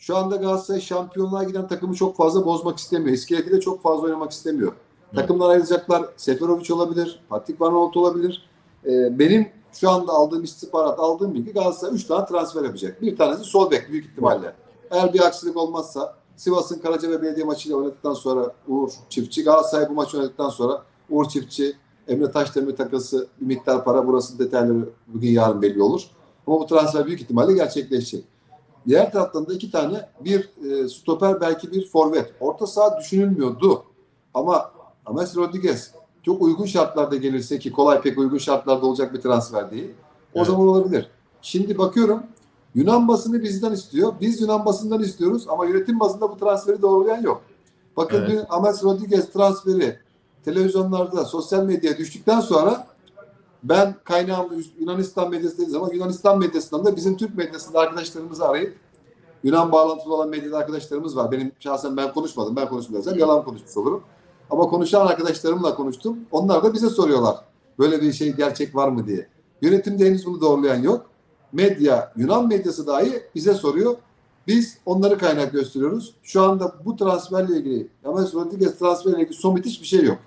Şu anda Galatasaray şampiyonluğa giden takımı çok fazla bozmak istemiyor. İskeletiyle çok fazla oynamak istemiyor. Takımdan ayrılacaklar. Seferovic olabilir. Patrick Van Aanholt olabilir. Ee, benim şu anda aldığım istihbarat, aldığım bilgi Galatasaray 3 tane transfer yapacak. Bir tanesi sol bek büyük ihtimalle. Eğer bir aksilik olmazsa Sivas'ın Karacabey Belediye maçıyla oynadıktan sonra Uğur Çiftçi, Galatasaray bu maçı oynadıktan sonra Uğur Çiftçi, Emre Taşdemir takası bir miktar para. Burası detayları bugün yarın belli olur. Ama bu transfer büyük ihtimalle gerçekleşecek. Diğer taraftan da iki tane bir e, stoper belki bir forvet. Orta saha düşünülmüyordu. Ama Ames Rodriguez çok uygun şartlarda gelirse ki kolay pek uygun şartlarda olacak bir transfer değil. O Evet. zaman olabilir. Şimdi bakıyorum Yunan basını bizden istiyor. Biz Yunan basından istiyoruz ama yönetim basında bu transferi doğrulayan yok. Bakın Evet. dün Ames Rodriguez transferi televizyonlarda, sosyal medyaya düştükten sonra ben kaynağım Yunanistan medyası dediğiniz ama Yunanistan medyasından da bizim Türk medyasında arkadaşlarımızı arayıp Yunan bağlantılı olan medyada arkadaşlarımız var. Benim şahsen ben konuşmadım. Ben konuşmuyorsam yalan konuşmuş olurum. Ama konuşan arkadaşlarımla konuştum. Onlar da bize soruyorlar. Böyle bir şey gerçek var mı diye. Yönetimde henüz bunu doğrulayan yok. Medya, Yunan medyası dahi bize soruyor. Biz onları kaynak gösteriyoruz. Şu anda bu transferle ilgili, James Rodriguez transferle ilgili somut hiçbir şey yok.